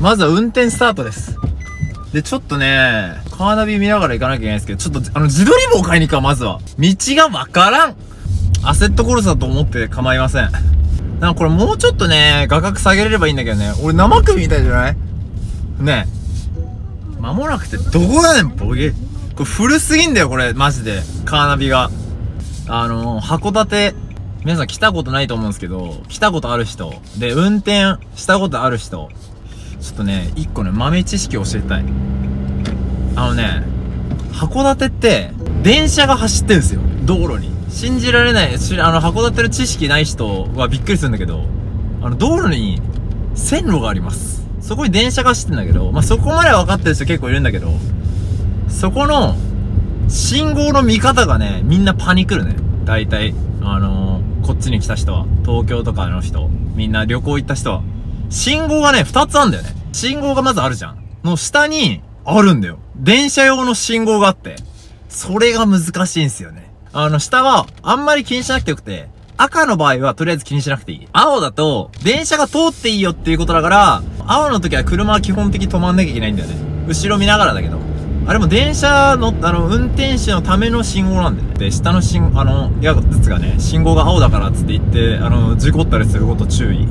まずは運転スタートです。で、ちょっとね、カーナビ見ながら行かなきゃいけないんですけど、ちょっと、あの、自撮り棒買いに行くわ、まずは。道がわからんアセットコルスだと思って構いません。なんかこれもうちょっとね、画角下げれればいいんだけどね。俺生首みたいじゃない？ねえ。間もなくて、どこだねん、ボケ。これ古すぎんだよ、これ、マジで。カーナビが。あの函館、皆さん来たことないと思うんですけど、来たことある人、で、運転したことある人、ちょっとね、一個ね、豆知識を教えたい。あのね、函館って、電車が走ってんすよ。道路に。信じられない、あの、函館の知識ない人はびっくりするんだけど、あの、道路に線路があります。そこに電車が走ってんだけど、まあ、そこまで分かってる人結構いるんだけど、そこの、信号の見方がね、みんなパニクるね。大体、あのー、こっちに来た人は、東京とかの人、みんな旅行行った人は、信号がね、二つあんだよね。信号がまずあるじゃん。の下に、あるんだよ。電車用の信号があって、それが難しいんすよね。あの、下は、あんまり気にしなくてよくて、赤の場合はとりあえず気にしなくていい。青だと、電車が通っていいよっていうことだから、青の時は車は基本的に止まんなきゃいけないんだよね。後ろ見ながらだけど。あれも電車の、あの、運転手のための信号なんだよね。で、下の信、あの、やつがね、信号が青だからっつって言って、あの、事故ったりすること注意。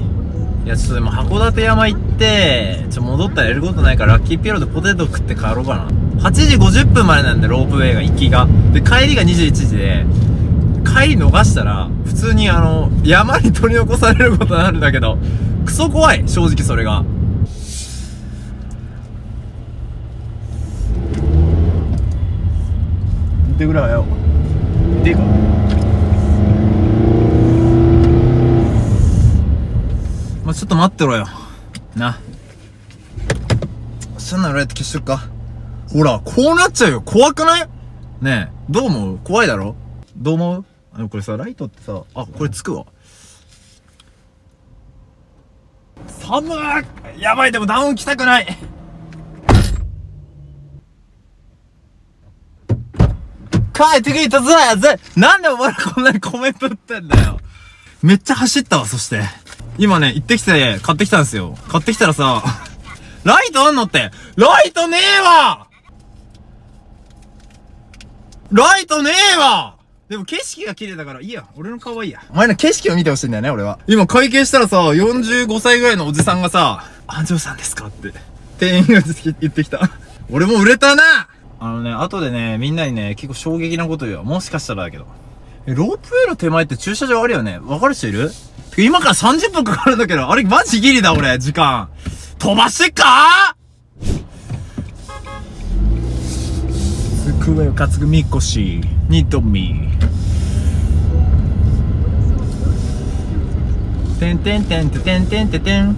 いや、ちょっとでも函館山行って、ちょ、戻ったらやることないから、ラッキーピエロでポテト食って帰ろうかな。8時50分までなんで、ロープウェイが、行きが。で、帰りが21時で、帰り逃したら、普通にあの、山に取り残されることになるんだけど、クソ怖い、正直それが。見てくれよ。見ていいか？まあ、ちょっと待ってろよ。な。そんなのライト消しとくか。ほら、こうなっちゃうよ。怖くない？ねえ、どう思う？怖いだろ？どう思う？あの、これさ、ライトってさ、あ、これつくわ。寒ーやばい、でもダウン着たくない帰ってきたぞやぜなんでお前らこんなにコメント打ってんだよめっちゃ走ったわ、そして。今ね、行ってきて、買ってきたんですよ。買ってきたらさ、ライトあんのってライトねえわライトねえわでも景色が綺麗だからいいや。俺の顔はいいや。お前の景色を見てほしいんだよね、俺は。今会計したらさ、45歳ぐらいのおじさんがさ、安城さんですか？って。店員が言ってきた。俺も売れたなあのね、後でね、みんなにね、結構衝撃なこと言うわ。もしかしたらだけど。え、ロープウェイの手前って駐車場あるよね？わかる人いる？今から30分かかるんだけど、あれマジギリだ俺、時間。飛ばしてっか？つくめうかつぐみこしにとみ。てんてんてんててんてんてん。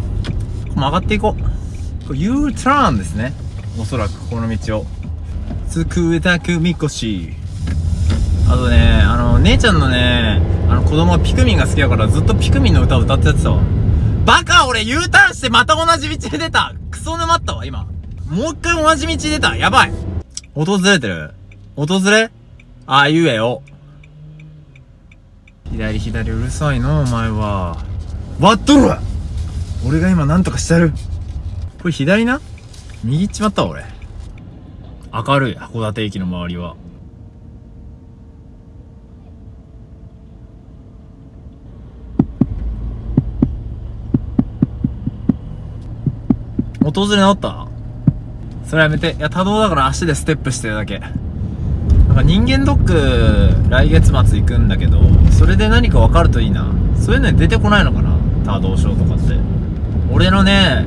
曲がっていこう。これ U ターンですね。おそらくこの道を。つくえたくみこし。あとね、あの、姉ちゃんのね、あの子供はピクミンが好きだからずっとピクミンの歌を歌ってやってたわ。バカ俺 U ターンしてまた同じ道で出たクソ沼ったわ、今。もう一回同じ道出たやばい訪れてる？訪れ？ああ、言えよ。左左うるさいの、お前は。割っとるわ俺が今なんとかしてやる。これ左な？右行っちまったわ、俺。明るい、函館駅の周りは。訪れ直った？それやめて。いや、多動だから足でステップしてるだけ。なんか人間ドック、来月末行くんだけど、それで何か分かるといいな。そういうのに出てこないのかな？多動症とかって。俺のね、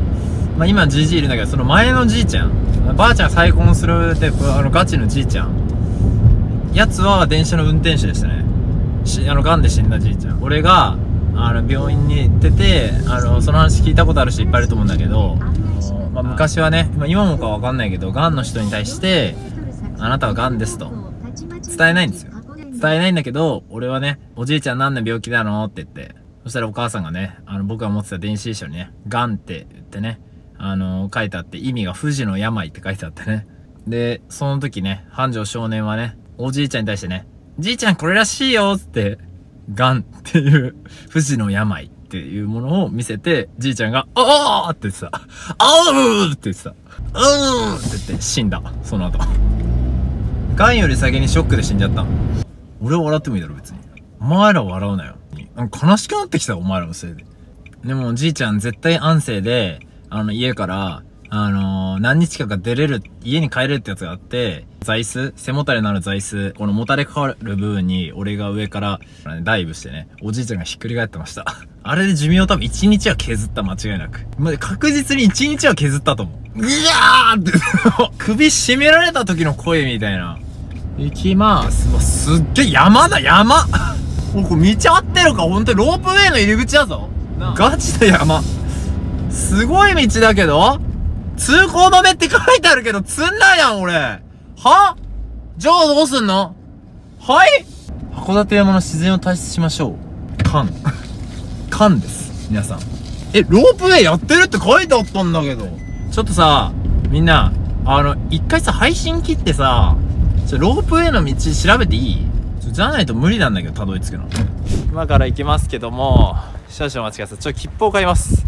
まあ、今じじいいるんだけど、その前のじいちゃん。ばあちゃん再婚するって、あのガチのじいちゃん。やつは電車の運転手でしたね。し、あの、癌で死んだじいちゃん。俺が、あの、病院に行ってて、あの、その話聞いたことある人いっぱいいると思うんだけど、まあ、昔はね、まあ、今もかわかんないけど、癌の人に対して、あなたは癌ですと。伝えないんですよ。伝えないんだけど、俺はね、おじいちゃん何の病気なのって言って、そしたらお母さんがね、あの、僕が持ってた電子辞書にね、癌って言ってね、あの、書いてあって、意味が不治の病って書いてあってね。で、その時ね、繁盛少年はね、おじいちゃんに対してね、じいちゃんこれらしいよって、癌っていう不治の病っていうものを見せて、じいちゃんが、ああって言ってた。あーって言ってた。うーって言って死んだ。その後。ガンより先にショックで死んじゃった。俺は笑ってもいいだろ、別に。お前ら笑うなよ。悲しくなってきた、お前らのせいで。でも、じいちゃん絶対安静で、あの、家から、あのー何日かが出れる、家に帰れるってやつがあって、座椅子背もたれのある座椅子、このもたれかかる部分に、俺が上から、ダイブしてね、おじいちゃんがひっくり返ってました。あれで寿命多分1日は削った、間違いなく。ま、確実に1日は削ったと思う。うわーって、首絞められた時の声みたいな。行きまーす。すっげえ山だ、山 もうこれ道合ってるか？本当にロープウェイの入り口だぞ。ガチだ山。すごい道だけど通行止めって書いてあるけど、積んだやん、俺。は？じゃあどうすんの？はい？函館山の自然を大切しましょう。缶。缶です。皆さん。え、ロープウェイやってるって書いてあったんだけど。ちょっとさ、みんな、あの、一回さ、配信切ってさ、ちょ、ロープウェイの道調べていい？じゃないと無理なんだけど、たどり着くの。今から行きますけども、少々お待ちください。ちょ、切符を買います。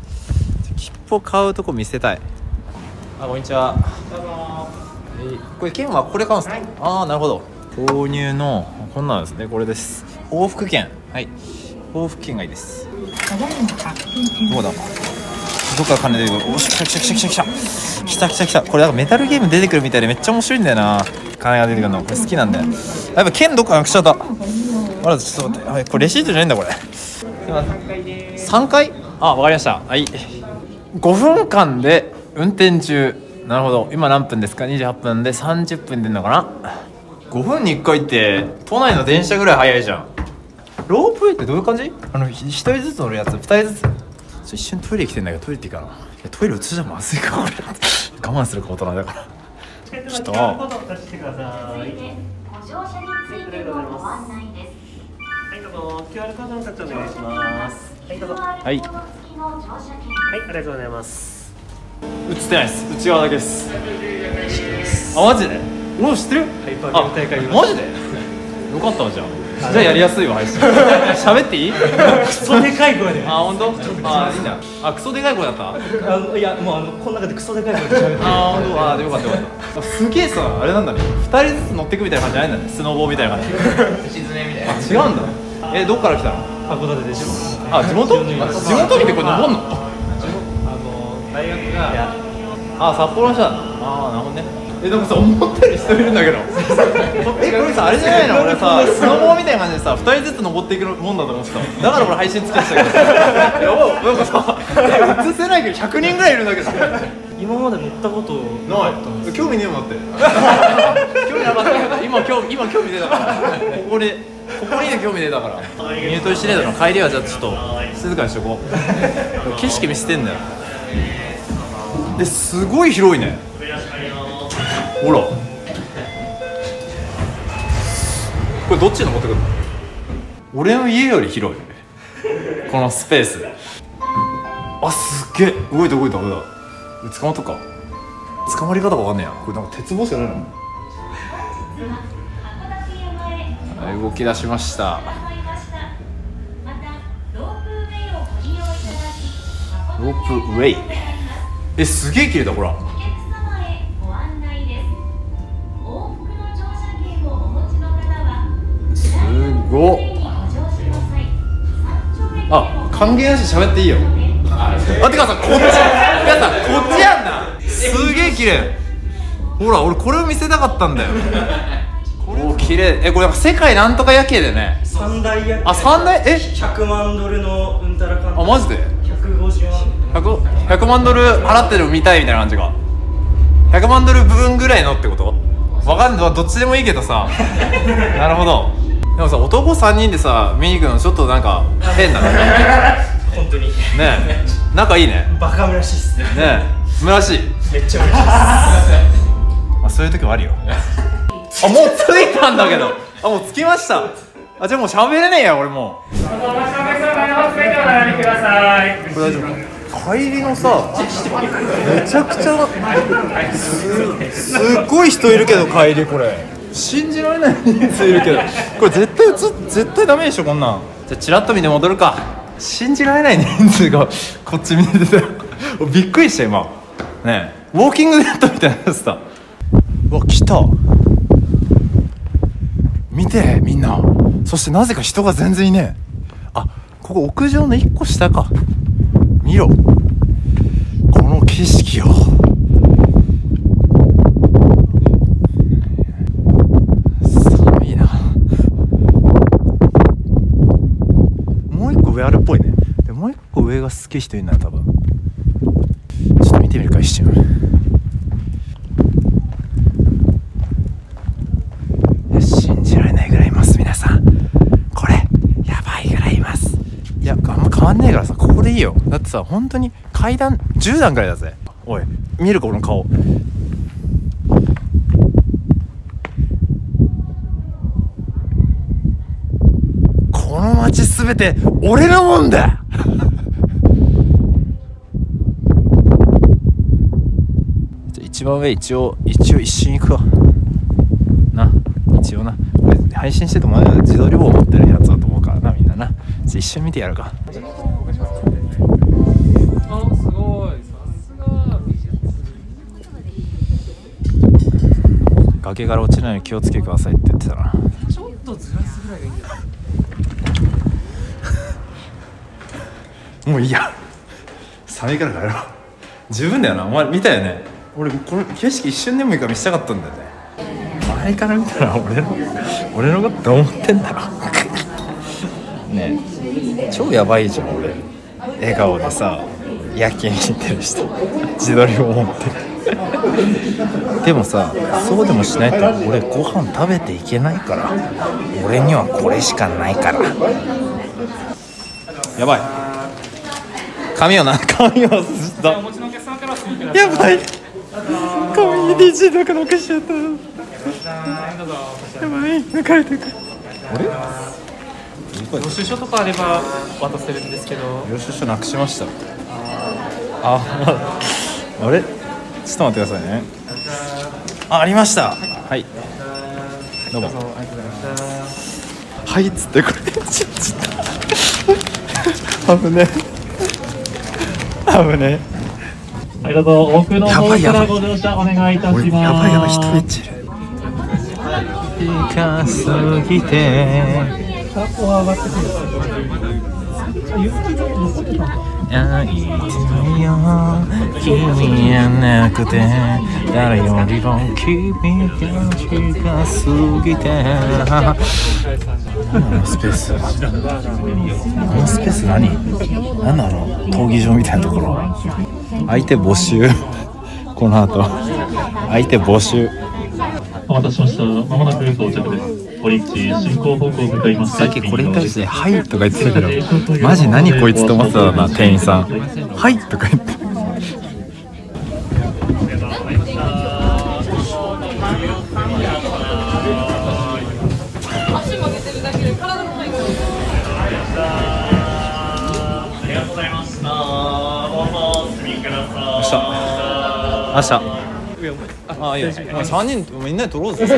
切符を買うとこ見せたい。あこんにちは。えー、これ券はこれ買うんですか、はい、ああなるほど。購入のこんなんですね。これです。往復券。はい。往復券がいいです。どうだ？どっか金出てくる。おし来た来た来た来た来た来た。来たこれなんかメタルゲーム出てくるみたいでめっちゃ面白いんだよな。金が出てくるの。これ好きなんだで。やっぱ剣どっかなくしちゃった。あらちょっと待って。あこれレシートじゃないんだこれ。3階あわかりました。はい。5分間で運転中。なるほど。今何分ですか？28分で。30分出んのかな5分に1回って都内の電車ぐらい早いじゃん。ロープウェイってどういう感じ？あの1人ずつ乗るやつ2人ずつ。ちょ一瞬トイレ来てんだけどトイレ行っていいかないやトイレ映しちゃまずいかこれ我慢するか大人だから。来たコードを出してください。はい、ご乗車についてのご案内です。どうぞ。QR コードのタッチお願いします。はい、ありがとうございます。映ってないです。内側だけです。あマジで？もう知ってる？ハイパーゲーム大会あマジで？よかったわじゃあ。じゃあやりやすいわ配信。喋っていい？クソでかい声で。あ本当？あいいんだあクソでかい声だった？あのいやもうあのこの中でクソでかい声で喋ってる。あ本当？あよかったよかった。すげえさあれなんだね。二人ずつ乗ってくみたいな感じ。じゃないんだねスノボーみたいな感じ。沈めみたいな。あ違うんだ。えどっから来たの？函館でしょ。あ地元？あ地元にってこれ登んの？大学が。あ札幌の人なんだ。ああなるほどね。えでもさ思ったより人いるんだけど。えこれさあれじゃないの？俺さスノボーみたいな感じでさ二人ずつ登っていくもんだと思ってた。だから俺配信つけてたけど。さ やばい。なんかさえ映せないけど100人ぐらいいるんだけど。今まで乗ったことない。興味ねえもんだって。興味なかった。けど今興今興味出たから。ここでここにね興味出たから。ミュートシレードの帰りはじゃあちょっと静かにしとこう。景色見せてんだよですごい広いね。ほら。これどっちに登ってくるの？俺の家より広い。ねこのスペース。あすげえ。動いた動いた動いた。捕まったか。捕まり方がわかんねえや。これなんか鉄棒しかないの？動き出しました伺いました。またロープウェイをご利用いただき、ロープウェイ。えすげえ綺麗だほらす。ごっ。あ関係なし喋っていいよ。あてかさこっちてかさこっちやんな。すげえ綺麗ほら俺これを見せたかったんだよ。お綺麗えこれ世界なんとか夜景でね。三大夜景。あ三大え？100万ドルのうんたらかんあマジで？150万 100, 100万ドル払ってるの見たいみたいな感じが100万ドル分ぐらいのってこと？わかんない。どっちでもいいけどさ。なるほど。でもさ男3人でさ見に行くのちょっとなんか変だね 本当に。ねえ。仲いいね？バカむらしいっすね。ねえ。村しい？めっちゃ嬉しいっまあそういう時もあるよ。あもう着いたんだけど。あもう着きました。あじゃあもう喋れねえや俺もう。これ大丈夫帰りのさめちゃくちゃすすっごい人いるけど帰りこれ。信じられない人数いるけど。これ絶対映っ絶対ダメでしょこんなん。じゃあチラッと見て戻るか。信じられない人数がこっち見てて。びっくりした今。ねえ。ウォーキングデッドみたいなやつだ。うわ来た。見てみんな。そしてなぜか人が全然いねえ。あここ屋上の1個下か見ろ。この景色を。寒いな。もう一個上あるっぽいね。でもう一個上がすげえ人いるな多分。ちょっと見てみるか一瞬いや信じられないぐらいいます皆さんこれやばいぐらいいますいやあんま変わんねえからさここでいいよ。だってさ本当に階段10段ぐらいだぜ。おい見るか俺の顔。この街すべて俺のもんだ。じゃあ一番上一応一応一瞬行くわ。な一応な。配信してても自撮り棒持ってるやつだと思うからなみんなな。一瞬見てやるか。崖から落ちないように気をつけてくださいって言ってたな。ちょっとずらすぐらいがいいんじゃないもういいや。寒いから帰ろう。十分だよな。お前見たよね。俺この景色一瞬でもいいから見せたかったんだよね。周りから見たら俺の俺のことどう思ってんだろ。ねえ。超やばいじゃん俺。笑顔でさ夜勤行ってる人。自撮りを持ってでもさそうでもしないと俺ご飯食べていけないから。俺にはこれしかないから。やばい。髪をな。髪をしたやばい。髪に DJ とか残しちゃった。やばい。抜かれてるあれ？領収書とかあれば渡せるんですけど。領収書なくしました。ああれ？ちょっと待ってくださいね。あありました。はい。どうも。どうぞありがとうございましたはいっつってこれ。ちょっと。危ね。え危ね。ありがとう。奥の方やばいやばいからご乗車お願いいたします。やばいやばい人めっちゃいる近すぎて。会いたいよ君やなくて誰よりも君が近すぎて何のスペースあのスペース何何なの闘技場みたいなところ相手募集この後相手募集お待たせしました。まもなく到着です。堀口進行方向向かいます。さっきこれに対して「はい」とか言ってたけどマジ何こいつと思ってたな店員さん「はい」とか言って。明日ああいいよ3人みんなで撮ろうぜ。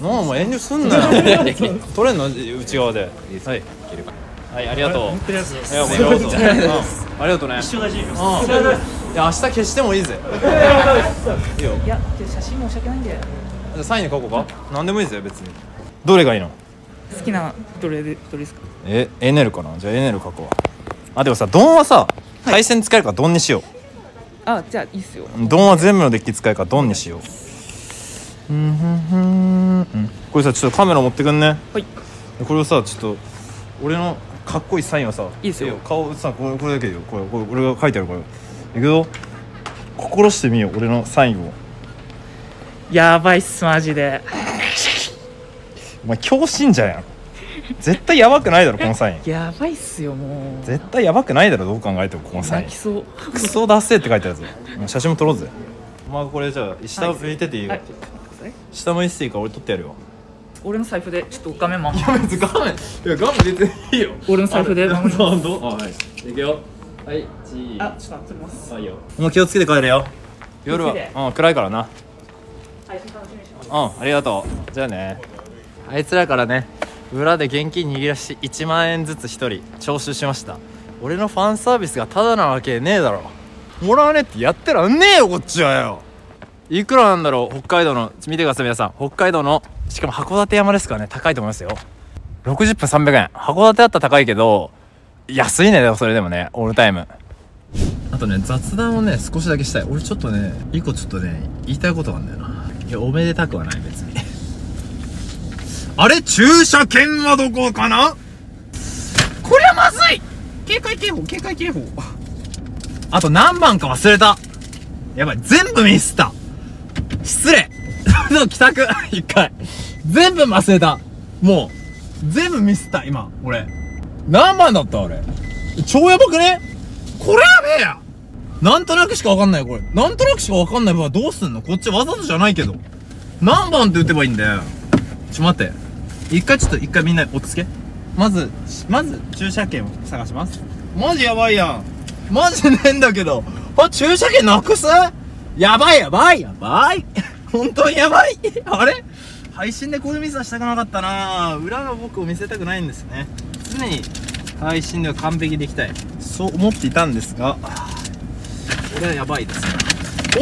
もうもう遠慮すんなよ撮れんの内側ではいはいありがとういやもうどうありがとうね一緒だしいや明日消してもいいぜいいよいや、写真申し訳ないんでじゃあサインに書こうか何でもいいぜ別にどれがいいの好きなどれでどれですかえエネルかなじゃあエネル書こうあでもさドンはさ対戦使えるからドンにしよあ、じゃあいいっすよ。うドンは全部のデッキ使えるからドンにしよう。うんふんふん。うん。これさちょっとカメラ持ってくんね。はい。これをさちょっと俺のかっこいいサインをさいいっすよ。顔さこれこれだけでいいよ。これこれ俺が書いてあるから。いくよ心してみよう俺のサインを。やばいっすマジで。お前強信者やん絶対やばくないだろこのサイン。やばいっすよもう。絶対やばくないだろどう考えてもこのサイン。泣きそう。クソダッセーって書いてあるぞ。写真も撮ろうぜ。まあこれじゃあ下向いてていいよ、はい。下向いてていいから俺撮ってやるよ。俺の財布でちょっと画面守やめて画面。いや画面出ていいよ。俺の財布で守ります本当あはい。いくよ。はいチー。あ、ちょっと撮ります。あいいよ。もう気をつけて帰れよ。夜はうん暗いからな。配信楽しみにしてます。うんありがとう。じゃあね。あいつらからね裏で現金握らし1万円ずつ1人徴収しました。俺のファンサービスがタダなわけねえだろ。もらわねえってやってらんねえよこっちはよ。いくらなんだろう北海道の見てください皆さん。北海道のしかも函館山ですからね。高いと思いますよ。60分300円。函館だったら高いけど安いねでもそれでもね。オールタイム。あとね雑談をね少しだけしたい。俺ちょっとね一個ちょっとね言いたいことがあるんだよな。いやおめでたくはない別に。あれ駐車券はどこかな？これはまずい！警戒警報警戒警報。あと何番か忘れた。やばい全部ミスった。失礼。の帰宅。一回。全部忘れた。もう全部ミスった今俺。何番だったあれ？超やばくね？これやべえや！なんとなくしかわかんないこれ。なんとなくしかわかんない。場合どうすんの？こっちわざとじゃないけど。何番って打てばいいんだよ。ちょ待って一回ちょっと一回みんな落ち着け。まずまず駐車券を探します。マジやばいやん。マジねえんだけど。あ駐車券なくすやばいやばいやばい。本当にやばい。あれ？配信でこういうミスはしたくなかったな。裏の僕を見せたくないんですね。常に配信では完璧でいきたい。そう思っていたんですが。これはやばいですね。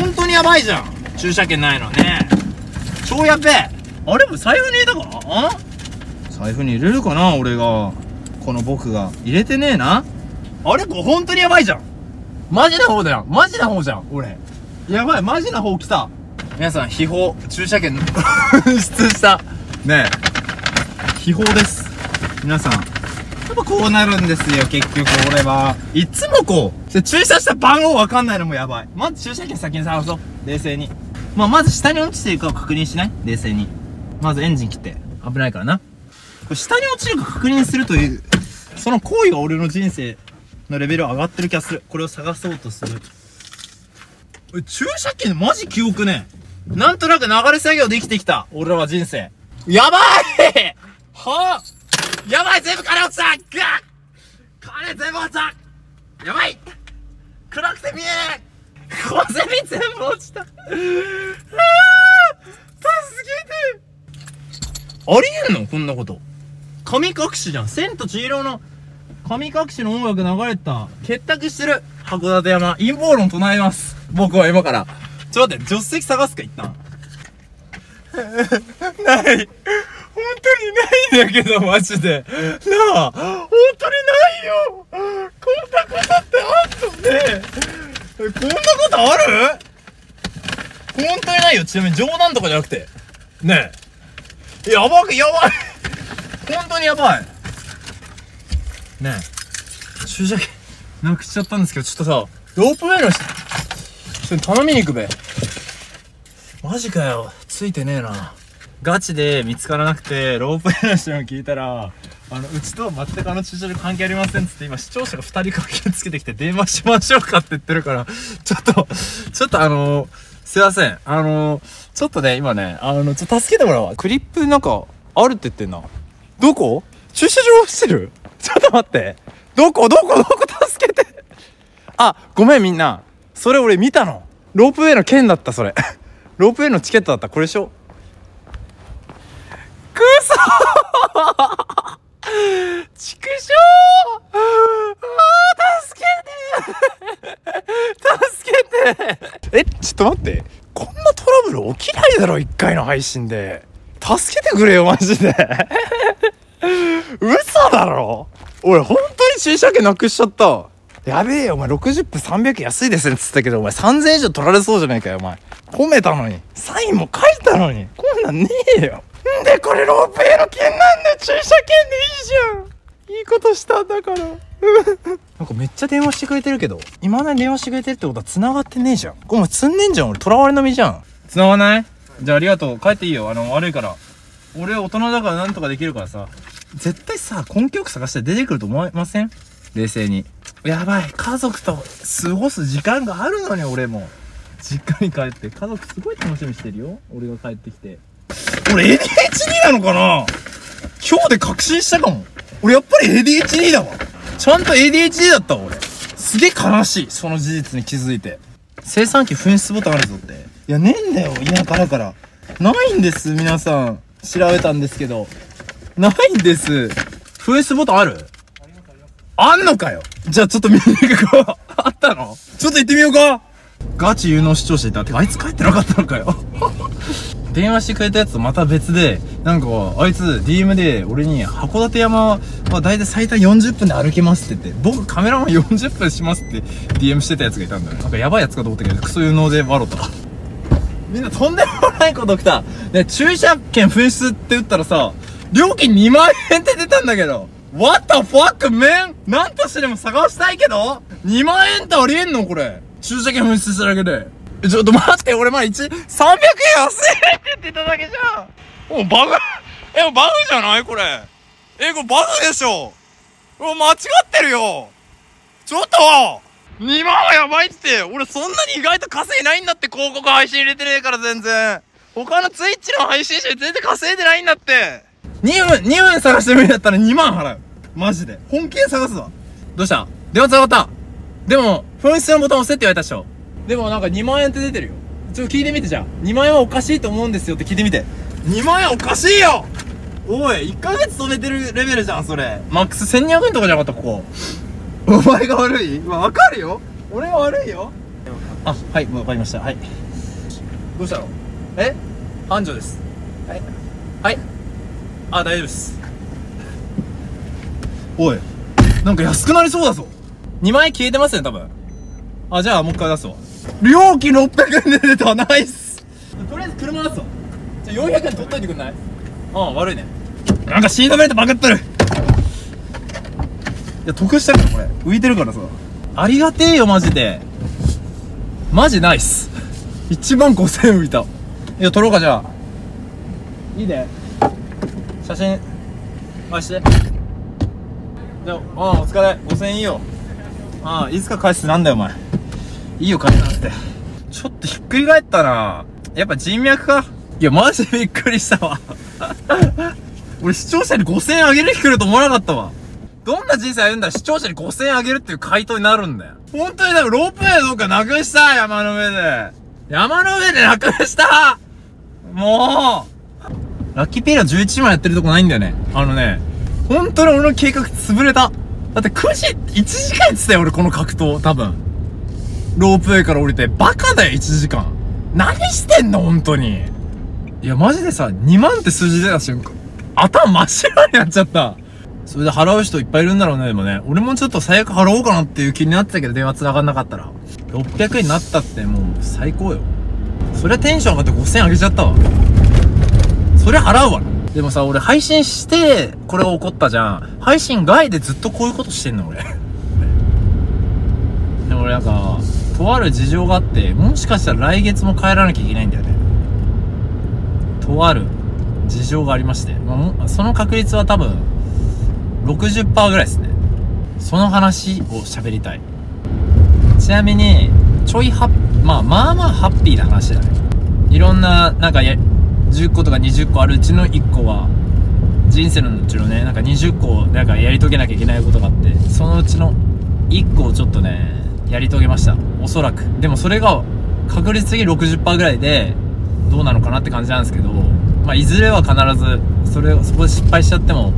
本当にやばいじゃん。駐車券ないのね。超やべえ。あれも財布に入れたか？あ財布に入れるかな俺が。この僕が。入れてねえな。あれ？これ本当にやばいじゃん。マジな方だよ。マジな方じゃん俺。やばい。マジな方来た。皆さん秘宝駐車券 出した。ねえ。秘宝です。皆さん。やっぱこうなるんですよ結局俺は。いつもこう。で駐車した番号わかんないのもやばい。まず駐車券先に探そう。冷静に。まあまず下に落ちてるかを確認しない？冷静に。まずエンジン切って。危ないからな下に落ちるか確認するというその行為が俺の人生のレベル上がってる気がする。これを探そうとする。え駐車券マジ記憶ねなんとなく流れ作業で生きてきた。俺らは人生。やばい！はあ！やばい！全部金落ちたぐわ金全部落ちたやばい！暗くて見えない小銭全部落ちた！ああ！助けて！ありえんの？こんなこと。神隠しじゃん。千と千尋の神隠しの音楽流れた。結託してる。函館山。陰謀論唱えます。僕は今から。ちょっと待って助手席探すか一旦。ない。本当にないんだけどマジで。なあ本当にないよ。こんなことってあんのね。こんなことある？本当にないよ。ちなみに冗談とかじゃなくて。ねえ。やばくやばい。本当にやばい。ねえ。駐車券なくしちゃったんですけどちょっとさロープウェイの人ちょっと頼みに行くべ。マジかよ。ついてねえな。ガチで見つからなくてロープウェイの人に聞いたらあのうちとは全くあの駐車場関係ありませんっつって今視聴者が2人駆けつけてきて電話しましょうかって言ってるからちょっとちょっとあのすいません。あのちょっとね今ねあのちょっと助けてもらう。わクリップなんかあるって言ってんな。どこ？駐車場落ちてる？ちょっと待って。どこ？どこ？どこ助けて？あごめんみんな。それ俺見たの。ロープウェイの券だったそれ。ロープウェイのチケットだった。これでしょ？くそー！ちくしょうあー助けて助けてえちょっと待って。こんなトラブル起きないだろ1回の配信で。助けてくれよマジで。嘘だろ？俺本当に駐車券なくしちゃった。やべえよお前60分300円安いですねっつったけどお前3000円以上取られそうじゃないかよお前。褒めたのに。サインも書いたのに。こんなんねえよ。んでこれロープウェイの券なんで駐車券でいいじゃん。いいことしたんだから。なんかめっちゃ電話してくれてるけど今まで電話してくれてるってことは繋がってねえじゃん。お前積んでんじゃん俺。囚われの身じゃん。繋がない？じゃあありがとう。帰っていいよ。あの悪いから。俺大人だからなんとかできるからさ。絶対さ根拠よく探して出てくると思いません？冷静に。やばい。家族と過ごす時間があるのに俺も。実家に帰って。家族すごい楽しみしてるよ。俺が帰ってきて。俺 ADHD なのかな？今日で確信したかも。俺やっぱり ADHD だわ。ちゃんと ADHD だったわ俺。すげえ悲しい。その事実に気づいて。生産機紛失ボタンあるぞって。いやねえんだよ田舎だからないんです皆さん調べたんですけどないんです。フエスボタンある？あんのかよじゃあちょっと見に行こう。あったの？ちょっと行ってみようかガチ有能視聴者いた。てか、あいつ帰ってなかったのかよ。電話してくれたやつとまた別で、なんか、あいつ DM で俺に函館山は大体最短40分で歩けますって言って、僕カメラマン40分しますって DM してたやつがいたんだよ。なんかやばいやつかと思ったけど、クソ有能で笑った。みんなとんでもないこと来た。ね、駐車券紛失って打ったらさ、料金2万円って出たんだけど。What the fuck, man? なんとしてでも探したいけど ?2 万円ってありえんの？これ。駐車券紛失しただけで。えちょっと待って、俺まあ1、300円安いって言ってただけじゃん。もうバグ、え、もうバグじゃないこれ。え、これバグでしょ。もう間違ってるよ。ちょっと !2 万はやばいって。俺そんなに意外と稼いないんだって広告配信入れてねえから全然。他のツイッチの配信者全然稼いでないんだって。2分、2分探してみるんだったら2万払う。マジで。本気で探すわ。どうした？電話つながった？でも、紛失のボタン押せって言われたでしょ。でもなんか2万円って出てるよ。ちょっと聞いてみてじゃん2万円はおかしいと思うんですよって聞いてみて。2万円おかしいよ。おい1ヶ月止めてるレベルじゃんそれ。マックス1200円とかじゃなかったここお前が悪い？まあ、わかるよ俺が悪いよあ、はい、わかりました。はい。どうしたの？え？繁盛です。はい。はい。あ、大丈夫です。おい、なんか安くなりそうだぞ。2万円消えてますね、多分。あ、じゃあもう一回出すわ。料金600円で出たナイスとりあえず車出すわ。じゃあ400円取っといてくんない？ああ、悪いね。なんかシートベルトバグってるいや、得したからこれ。浮いてるからさ。ありがてえよ、マジで。マジナイス。1万5000円浮いた。いや、撮ろうか、じゃあ。いいね。写真、返して。じゃあ、あ、お疲れ。5000円いいよ。ああ、いつか返すなんだよ、お前。いいよ、返さなくて。ちょっとひっくり返ったなやっぱ人脈かいや、マジでびっくりしたわ。俺視聴者に5000円あげる日来ると思わなかったわ。どんな人生歩んだら視聴者に5000円あげるっていう回答になるんだよ。本当にだからロープウェイどっかなくした山の上で。山の上でなくしたもうラッキーペイラー11時までやってるとこないんだよね。あのね、本当に俺の計画潰れた。だって9時、1時間やってたよ俺この格闘、多分。ロープウェイから降りて。バカだよ、1時間。何してんの本当に。いや、マジでさ、2万って数字出た瞬間、頭真っ白になっちゃった。それで払う人いっぱいいるんだろうね、でもね。俺もちょっと最悪払おうかなっていう気になってたけど、電話繋がんなかったら。600円になったってもう最高よ。そりゃテンション上がって5000円上げちゃったわ。そりゃ払うわ。でもさ、俺配信して、これが起こったじゃん。配信外でずっとこういうことしてんの、俺。でも俺なんか、とある事情があって、もしかしたら来月も帰らなきゃいけないんだよね。とある事情がありまして、まあ、その確率は多分、60%ぐらいですね。その話を喋りたい。ちなみに、ちょいハッ、まあまあまあハッピーな話だね。いろんな、なんか、10個とか20個あるうちの1個は、人生のうちのね、なんか20個、なんかやり遂げなきゃいけないことがあって、そのうちの1個をちょっとね、やり遂げました。おそらく。でもそれが、確率的に60%ぐらいで、どうなのかなって感じなんですけど、まあ、いずれは必ず、それを、そこで失敗しちゃっても、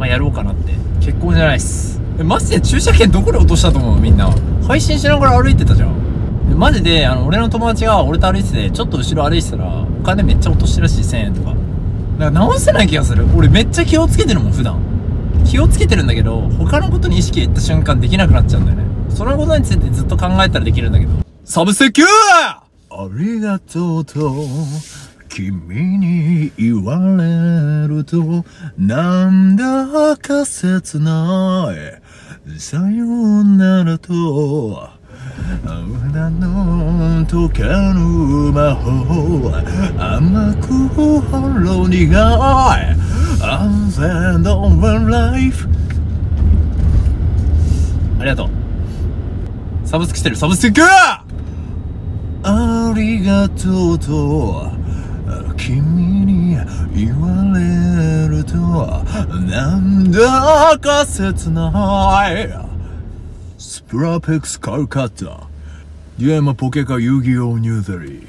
まあ、やろうかなって。結婚じゃないっす。え、マジで？駐車券どこで落としたと思う？みんな。配信しながら歩いてたじゃん。でマジで、あの、俺の友達が俺と歩いてて、ちょっと後ろ歩いてたら、お金めっちゃ落としてるらしい、1000円とか。だから直せない気がする。俺めっちゃ気をつけてるもん、普段。気をつけてるんだけど、他のことに意識がいった瞬間できなくなっちゃうんだよね。そのことについてずっと考えたらできるんだけど。サブセキューありがとうと、君に言われると、なんだか切ない。さようならと、裏の溶けぬ魔法甘くほろ苦い。安全のライフ。ありがとう。サブスクしてる。サブスクありがとうと。君に言われるとなんだか切ないスプラペックスカルカッタデュエマポケカ遊戯王ニューゼリー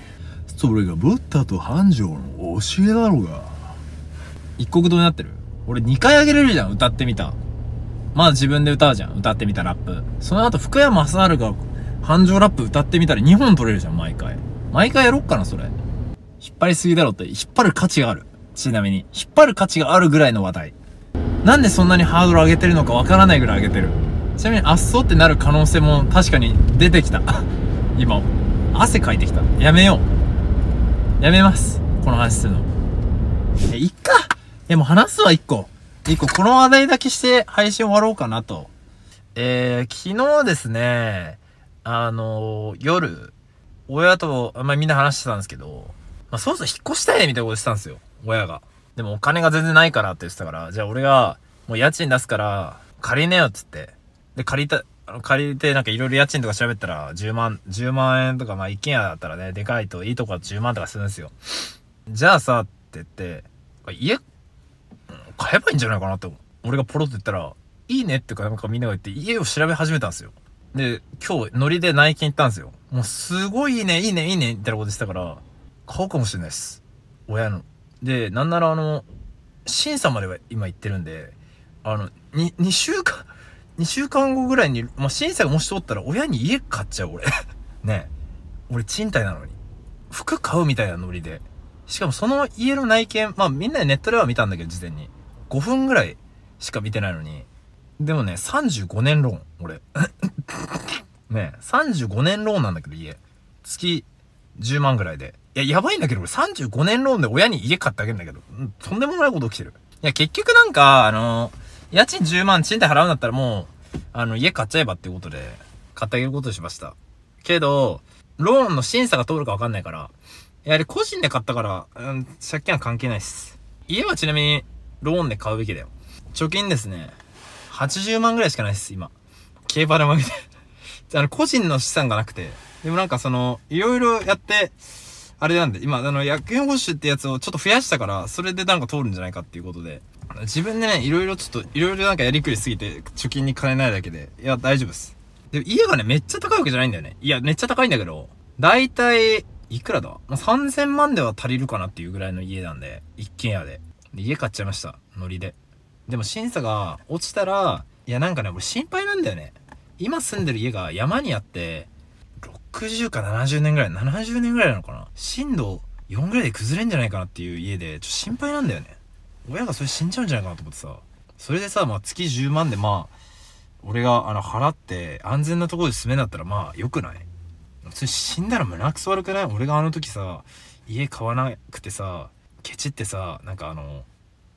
それがブッダと繁盛の教えだろうが一国堂になってる俺2回あげれるじゃん、歌ってみた。まあ自分で歌うじゃん、歌ってみたラップ。その後、福山雅治が繁盛ラップ歌ってみたら2本取れるじゃん、毎回。毎回やろっかな、それ。引っ張りすぎだろって、引っ張る価値がある。ちなみに。引っ張る価値があるぐらいの話題。なんでそんなにハードル上げてるのかわからないぐらい上げてる。ちなみに、あっそうってなる可能性も確かに出てきた。今。汗かいてきた。やめよう。やめます。この話するの。え、いっか。え、もう話すわ、一個。一個、この話題だけして配信終わろうかなと。えー、昨日ですね、あのー夜、親と、まあ、みんな話してたんですけど、まあ、そろそろ引っ越したいねみたいなことしてたんですよ。親が。でもお金が全然ないからって言ってたから、じゃあ俺が、もう家賃出すから、借りねよっつって。で、借りた、あの借りてなんかいろいろ家賃とか調べたら、10万、10万円とか、まあ一軒家だったらね、でかいといいとこだと10万とかするんですよ。じゃあさ、って言って、家、買えばいいんじゃないかなって、俺がポロって言ったら、いいねってかなんかみんなが言って家を調べ始めたんですよ。で、今日ノリで内見行ったんですよ。もうすごいいいね、いいね、いいね、みたいなことしたから、買うかもしれないです。親の。で、なんならあの、審査までは今行ってるんで、あの、に、2週間、2週間後ぐらいに、まあ、審査がもし通ったら親に家買っちゃう俺。ね。俺賃貸なのに。服買うみたいなノリで。しかもその家の内見、まあみんなでネットでは見たんだけど、事前に。5分ぐらいしか見てないのに。でもね、35年ローン、俺。ね、35年ローンなんだけど、家。月10万ぐらいで。いや、やばいんだけど、俺35年ローンで親に家買ってあげるんだけど、とんでもないこと起きてる。いや、結局なんか、あの家賃10万賃貸払うんだったらもう、あの、家買っちゃえばっていうことで、買ってあげることにしました。けど、ローンの審査が通るかわかんないから、やはり個人で買ったから、うん、借金は関係ないっす。家はちなみに、ローンで買うべきだよ。貯金ですね、80万ぐらいしかないっす、今。競馬で負けて。あの、個人の資産がなくて。でもなんかその、いろいろやって、あれなんで、今、あの、薬品保守ってやつをちょっと増やしたから、それでなんか通るんじゃないかっていうことで。自分でね、いろいろちょっと、いろいろなんかやりくりすぎて、貯金に金ないだけで。いや、大丈夫です。で、家がね、めっちゃ高いわけじゃないんだよね。いや、めっちゃ高いんだけど、だいたい、いくらだ？まあ、?3000 万では足りるかなっていうぐらいの家なんで、一軒家で。で、家買っちゃいました。ノリで。でも審査が落ちたら、いやなんかね、俺心配なんだよね。今住んでる家が山にあって、60か70年ぐらい、70年ぐらいなのかな？震度4ぐらいで崩れんじゃないかなっていう家で、ちょっと心配なんだよね。親がそれ死んじゃうんじゃないかなと思ってさ。それでさ、まあ月10万でまあ、俺があの払って安全なところで住めんだったらまあ良くない？それ死んだら胸くそ悪くない？俺があの時さ、家買わなくてさ、ケチってさ、なんかあの、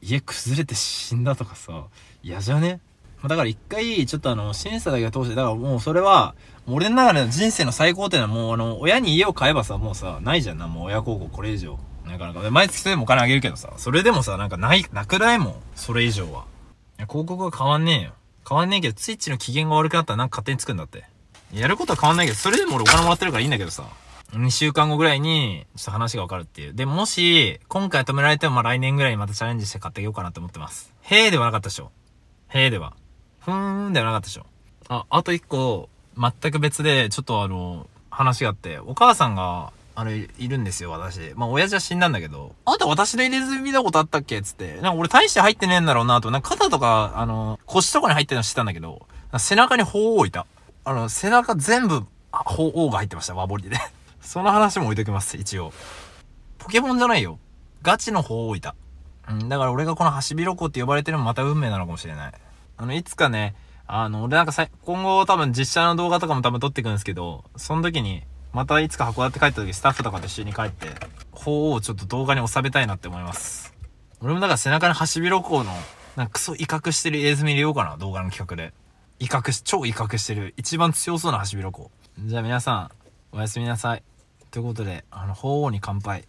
家崩れて死んだとかさ、嫌じゃね？まだから一回、ちょっとあの、審査だけ通して、だからもうそれは、俺の中での人生の最高点はもうあの、親に家を買えばさ、もうさ、ないじゃんな、もう親孝行これ以上。なかなか。で毎月それでもお金あげるけどさ、それでもさ、なんかない、なくないもん。それ以上は。いや、広告は変わんねえよ。変わんねえけど、ツイッチの機嫌が悪くなったらなんか勝手につくんだって。やることは変わんないけど、それでも俺お金もらってるからいいんだけどさ。2週間後ぐらいに、ちょっと話がわかるっていう。で、もし、今回止められてもま来年ぐらいにまたチャレンジして買ってあげようかなって思ってます。へーではなかったでしょ。へーでは。ふーんではなかったでしょ。あ、あと一個、全く別で、ちょっとあの、話があって、お母さんが、あれ、いるんですよ、私。まあ、親父は死んだんだけど、あんた私の入れ墨見たことあったっけ？つって。なんか俺大して入ってねえんだろうなと、なんか肩とか、あの、腰とかに入ってるの知ってたんだけど、背中に鳳凰いた。あの、背中全部、鳳凰が入ってました、和彫りで。その話も置いときます、一応。ポケモンじゃないよ。ガチの鳳凰いた。うん、だから俺がこのハシビロコウって呼ばれてるのもまた運命なのかもしれない。あの、いつかね、あの、俺なんかさ、今後多分実写の動画とかも多分撮っていくんですけど、その時に、またいつか函館帰った時スタッフとかと一緒に帰って、鳳凰をちょっと動画に収めたいなって思います。俺もだから背中にハシビロコウの、なんかクソ威嚇してる映像見れようかな、動画の企画で。威嚇し、超威嚇してる、一番強そうなハシビロコウ。じゃあ皆さん、おやすみなさい。ということで、あの、鳳凰に乾杯。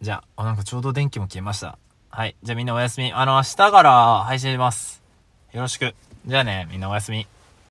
じゃあ、あ、なんかちょうど電気も消えました。はい。じゃあみんなおやすみ。あの、明日から配信します。よろしく。じゃあね、みんなおやすみ。